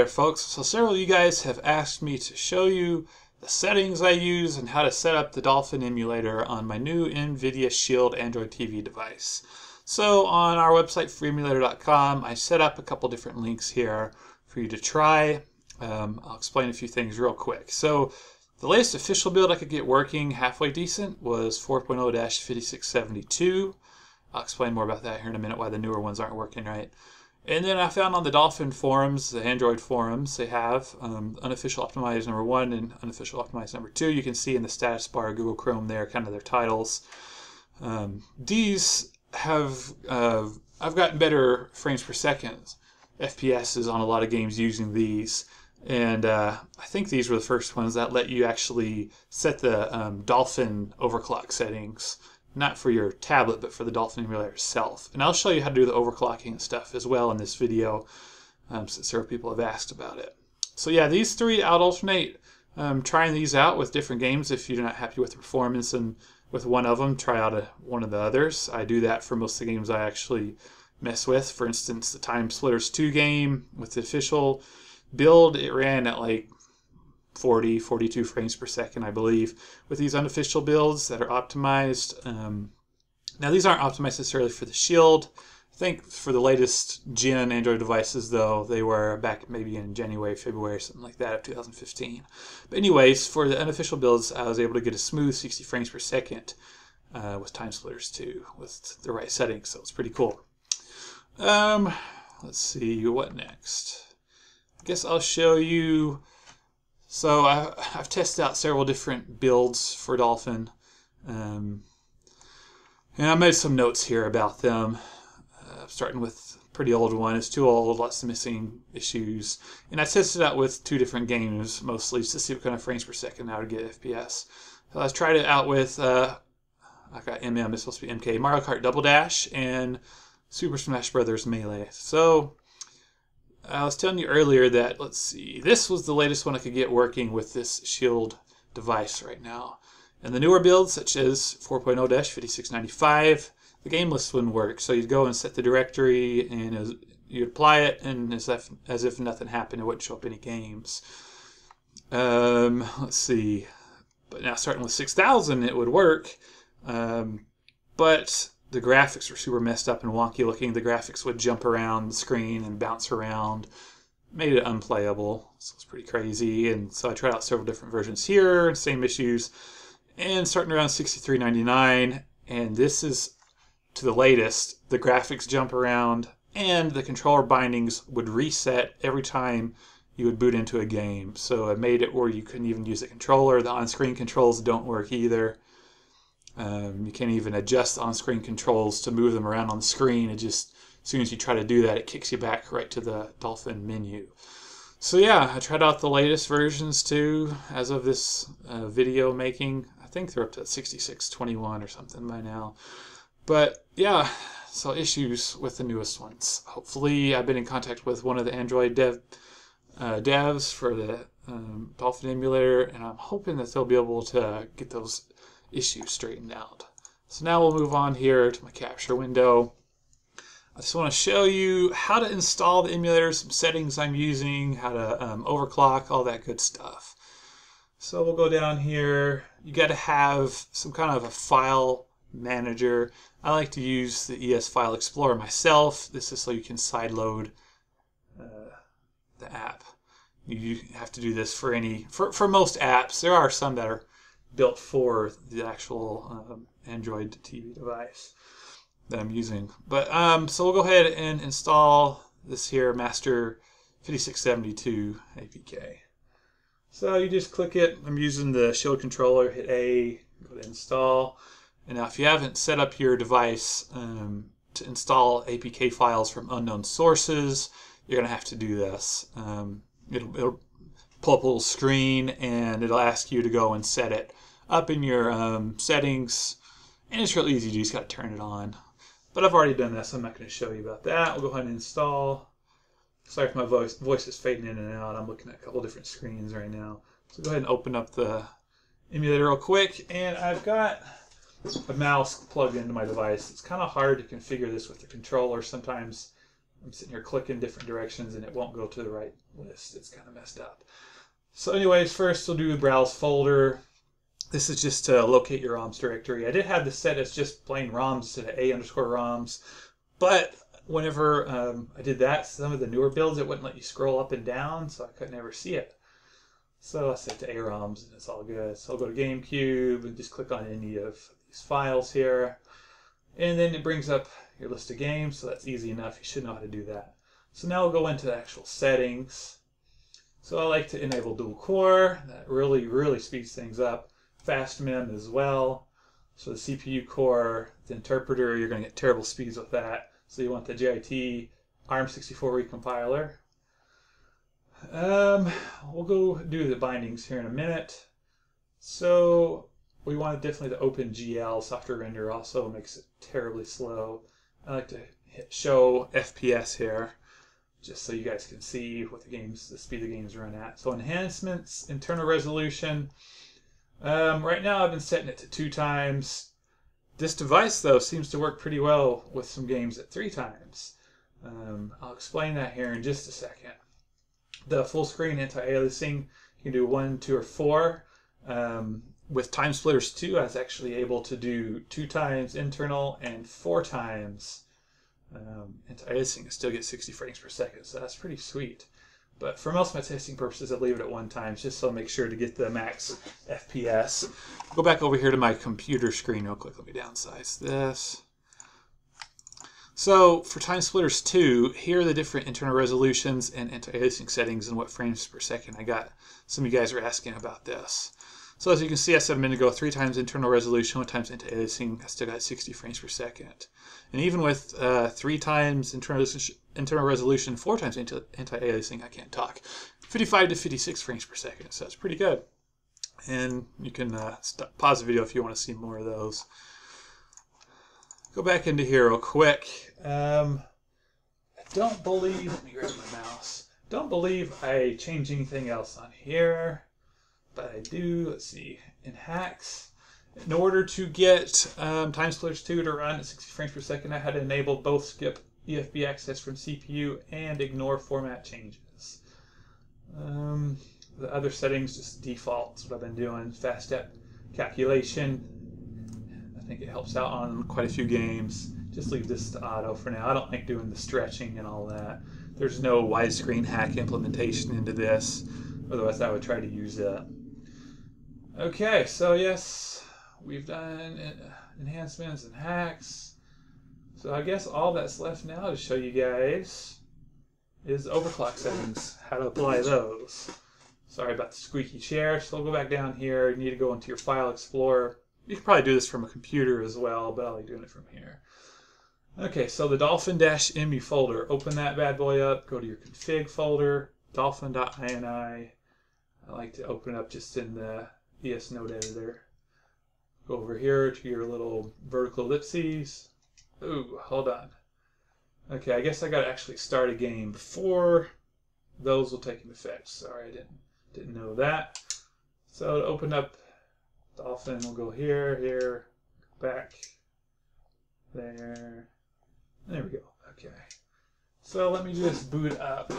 there, folks. So several of you guys have asked me to show you the settings I use and how to set up the Dolphin emulator on my new NVIDIA Shield Android TV device. So on our website, freeemulator.com, I set up a couple different links here for you to try. Um, I'll explain a few things real quick. So the latest official build I could get working halfway decent was 4.0-5672. I'll explain more about that here in a minute, why the newer ones aren't working right. And then I found on the Dolphin forums, the Android forums, they have um, unofficial optimized number one and unofficial optimized number two. You can see in the status bar Google Chrome there, kind of their titles. Um, these have, uh, I've gotten better frames per second FPSs on a lot of games using these. And uh, I think these were the first ones that let you actually set the um, Dolphin overclock settings not for your tablet, but for the Dolphin emulator itself. And I'll show you how to do the overclocking and stuff as well in this video, um, since several people have asked about it. So yeah, these three alternate um, trying these out with different games. If you're not happy with the performance and with one of them, try out a, one of the others. I do that for most of the games I actually mess with. For instance, the TimeSplitters 2 game with the official build, it ran at like 40, 42 frames per second, I believe, with these unofficial builds that are optimized. Um, now, these aren't optimized necessarily for the Shield. I think for the latest gen Android devices, though, they were back maybe in January, February, something like that of 2015. But anyways, for the unofficial builds, I was able to get a smooth 60 frames per second uh, with TimeSplitters 2 with the right settings, so it's pretty cool. Um, let's see, what next? I guess I'll show you so I've, I've tested out several different builds for Dolphin. Um, and I made some notes here about them, uh, starting with pretty old one. It's too old, lots of missing issues. And I tested out with two different games, mostly, just to see what kind of frames per second I would get FPS. So I tried it out with, uh, I got MM, it's supposed to be MK, Mario Kart Double Dash, and Super Smash Brothers Melee. So I was telling you earlier that, let's see, this was the latest one I could get working with this Shield device right now. And the newer builds, such as 4.0-5695, the game list wouldn't work. So you'd go and set the directory, and you'd apply it, and as if, as if nothing happened, it wouldn't show up any games. Um, let's see. But now starting with 6000, it would work. Um, but the graphics were super messed up and wonky looking. The graphics would jump around the screen and bounce around, made it unplayable. So it's pretty crazy. And so I tried out several different versions here, same issues, and starting around 63.99. And this is to the latest. The graphics jump around, and the controller bindings would reset every time you would boot into a game. So it made it where you couldn't even use the controller. The on-screen controls don't work either. Um, you can't even adjust on-screen controls to move them around on the screen. It just, as soon as you try to do that, it kicks you back right to the Dolphin menu. So yeah, I tried out the latest versions too, as of this uh, video making. I think they're up to 6621 or something by now. But yeah, so issues with the newest ones. Hopefully, I've been in contact with one of the Android dev uh, devs for the um, Dolphin emulator, and I'm hoping that they'll be able to get those issue straightened out. So now we'll move on here to my capture window. I just want to show you how to install the emulator, some settings I'm using, how to um, overclock, all that good stuff. So we'll go down here. You got to have some kind of a file manager. I like to use the ES File Explorer myself. This is so you can sideload uh, the app. You have to do this for any for, for most apps. There are some that are built for the actual um, Android TV device that I'm using. But um, so we'll go ahead and install this here Master 5672 APK. So you just click it. I'm using the Shield controller. Hit A. Go to install. And now, if you haven't set up your device um, to install APK files from unknown sources, you're going to have to do this. Um, it'll, it'll pull up a little screen and it'll ask you to go and set it up in your um, settings. And it's real easy. You just got to turn it on. But I've already done that, so I'm not going to show you about that. We'll go ahead and install. Sorry if my voice, voice is fading in and out. I'm looking at a couple different screens right now. So go ahead and open up the emulator real quick. And I've got a mouse plugged into my device. It's kind of hard to configure this with the controller. Sometimes I'm sitting here clicking different directions and it won't go to the right list. It's kind of messed up. So anyways, first we'll do the browse folder. This is just to locate your ROMs directory. I did have this set as just plain ROMs of A underscore ROMs, but whenever um, I did that, some of the newer builds, it wouldn't let you scroll up and down, so I could never see it. So I set to AROMs and it's all good. So I'll go to GameCube and just click on any of these files here. And then it brings up your list of games, so that's easy enough. You should know how to do that. So now we'll go into the actual settings. So I like to enable dual core. That really, really speeds things up. Fast mem as well. So the CPU core, the interpreter, you're going to get terrible speeds with that. So you want the JIT ARM64 recompiler. Um, we'll go do the bindings here in a minute. So we want definitely the OpenGL software render also makes it terribly slow. I like to hit show FPS here just so you guys can see what the games, the speed the games run at. So enhancements, internal resolution. Um, right now I've been setting it to two times. This device though seems to work pretty well with some games at three times. Um, I'll explain that here in just a second. The full screen anti-aliasing, you can do one, two, or four. Um, with TimeSplitters 2, I was actually able to do two times internal and four times um, anti-aliasing and still get 60 frames per second. So that's pretty sweet. But for most of my testing purposes, I leave it at one time just so I make sure to get the max FPS. Go back over here to my computer screen real quick. Let me downsize this. So for TimeSplitters 2, here are the different internal resolutions and anti-aliasing settings and what frames per second I got. Some of you guys are asking about this. So as you can see, I said a minute ago, three times internal resolution, one times anti-aliasing, I still got 60 frames per second. And even with uh, three times internal, internal resolution, four times anti-aliasing, I can't talk, 55 to 56 frames per second. So that's pretty good. And you can uh, stop, pause the video if you want to see more of those. Go back into here real quick. Um, I don't believe, let me grab my mouse. Don't believe I changed anything else on here but I do, let's see, in hacks, in order to get um, TimeSplitters 2 to run at 60 frames per second, I had to enable both skip EFB access from CPU and ignore format changes. Um, the other settings, just defaults, what I've been doing, fast depth calculation. I think it helps out on quite a few games. Just leave this to auto for now. I don't like doing the stretching and all that. There's no widescreen hack implementation into this. Otherwise, I would try to use it. Okay, so yes, we've done enhancements and hacks. So I guess all that's left now to show you guys is overclock settings, how to apply those. Sorry about the squeaky chair, so I'll go back down here. You need to go into your File Explorer. You can probably do this from a computer as well, but I'll be doing it from here. Okay, so the dolphin-emu folder, open that bad boy up, go to your config folder, dolphin.ini. I like to open it up just in the ES Note Editor. Go over here to your little vertical ellipses. Ooh, hold on. Okay, I guess I gotta actually start a game before those will take an effect. Sorry, I didn't didn't know that. So to open up Dolphin, we'll go here, here, back, there. There we go. Okay. So let me just boot up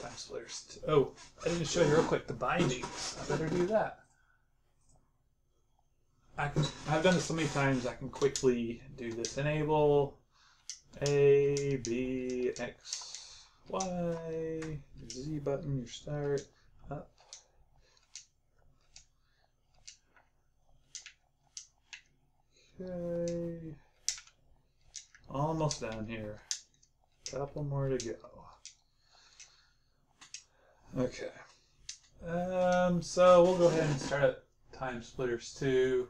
TimeSplitters. Oh, I didn't show you real quick the bindings. I better do that. I can, I've done this so many times, I can quickly do this. Enable A, B, X, Y, Z button, your start, up. Okay. Almost down here. Couple more to go. Okay. Um, so we'll go ahead and start up TimeSplitters 2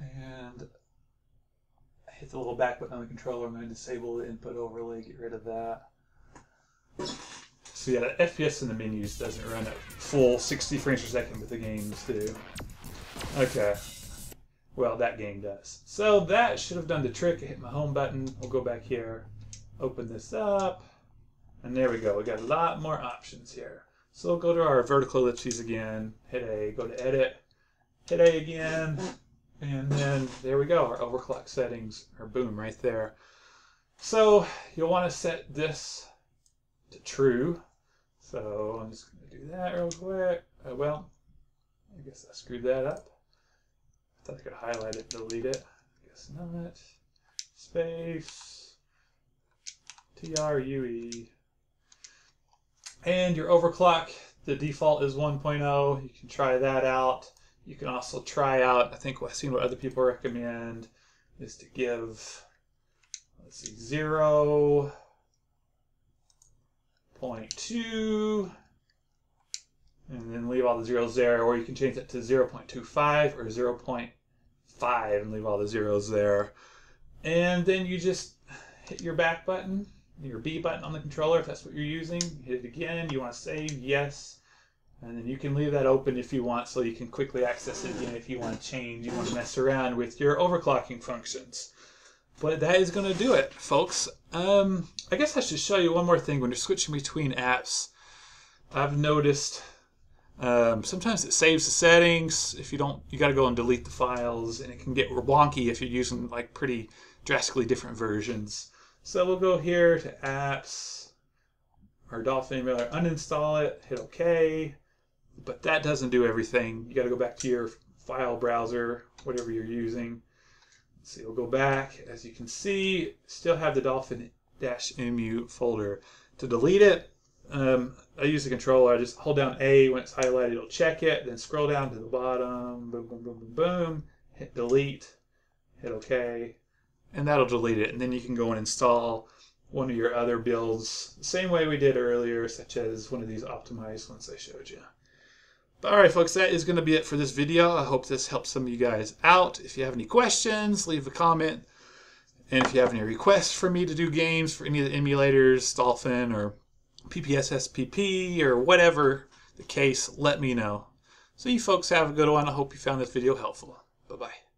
and hit the little back button on the controller. I'm going to disable the input overlay, get rid of that. So yeah, the FPS in the menus doesn't run at full 60 frames per second, but the games do. Okay. Well, that game does. So that should have done the trick. I hit my home button. We'll go back here, open this up, and there we go. We got a lot more options here. So we'll go to our vertical ellipses again, hit A, go to edit, hit A again, and then there we go. Our overclock settings are boom right there. So you'll want to set this to true. So I'm just going to do that real quick. Uh, well, I guess I screwed that up. I thought I could highlight it, delete it. I guess not. Space. T-R-U-E. And your overclock, the default is 1.0. You can try that out. You can also try out, I think I've seen what other people recommend is to give, let's see, 0, 0.2, and then leave all the zeros there, or you can change it to 0.25 or 0.5 and leave all the zeros there. And then you just hit your back button, your B button on the controller if that's what you're using. Hit it again. You want to save? Yes. And then you can leave that open if you want so you can quickly access it again if you want to change, you want to mess around with your overclocking functions. But that is going to do it, folks. Um, I guess I should show you one more thing when you're switching between apps. I've noticed um, sometimes it saves the settings. If you don't, you got to go and delete the files, and it can get wonky if you're using like pretty drastically different versions. So we'll go here to apps, our Dolphin emulator, uninstall it, hit OK. But that doesn't do everything. You got to go back to your file browser, whatever you're using. So you'll go back. As you can see, still have the dolphin-emu folder. To delete it, um, I use the controller. I just hold down A when it's highlighted. It'll check it. Then scroll down to the bottom. Boom, boom, boom, boom, boom. Hit delete. Hit OK. And that'll delete it. And then you can go and install one of your other builds same way we did earlier, such as one of these optimized ones I showed you. But all right, folks, that is going to be it for this video. I hope this helps some of you guys out. If you have any questions, leave a comment. And if you have any requests for me to do games for any of the emulators, Dolphin or PPSSPP or whatever the case, let me know. So you folks have a good one. I hope you found this video helpful. Bye-bye.